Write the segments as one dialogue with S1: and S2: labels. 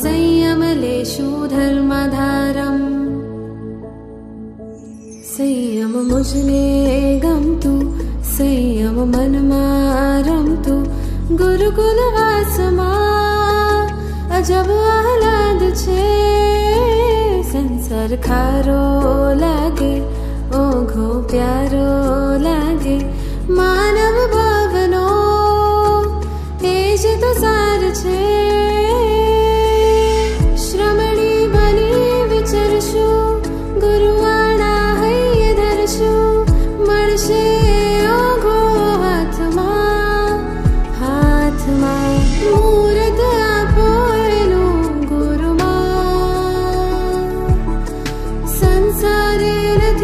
S1: संयमलेषु धर्मधारम्। संयम मुझने गम तू संयम मन मारम तू। गुरुकुल वासमा अजब आह्लाद छे। संसार खारो लागे ओघो प्यारो लागे। मानव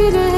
S1: it is